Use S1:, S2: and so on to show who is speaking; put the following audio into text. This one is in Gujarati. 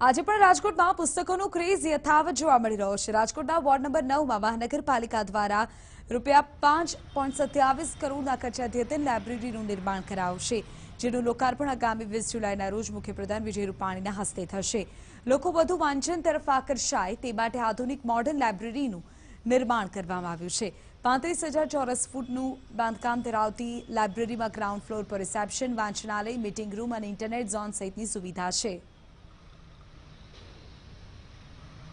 S1: આજે પણ રાજકોટમાં પુસ્તકોનો ક્રેઝ યથાવત જોવા મળી રહ્યો છે. રાજકોટના વોર્ડ નંબર નવમાં મહાનગરપાલિકા દ્વારા રૂપિયા પાંચ પોઈન્ટ સત્યાવીસ કરોડના ખર્ચે અધ્યતન લાઇબ્રેરીનું નિર્માણ કરાવશે, જેનું લોકાર્પણ આગામી વીસ જુલાઈના રોજ મુખ્યપ્રધાન વિજય રૂપાણીના હસ્તે થશે. લોકો વધુ વાંચન તરફ આકર્ષાય તે માટે આધુનિક મોડર્ન લાઇબ્રેરીનું નિર્માણ કરવામાં આવ્યું છે. પાંત્રીસ હજાર ચોરસ ફૂટનું બાંધકામ ધરાવતી લાઇબ્રેરીમાં ગ્રાઉન્ડ ફ્લોર પર રિસેપ્શન, વાંચનાલય, મિટિંગ રૂમ અને ઇન્ટરનેટ ઝોન સહિતની સુવિધા છે.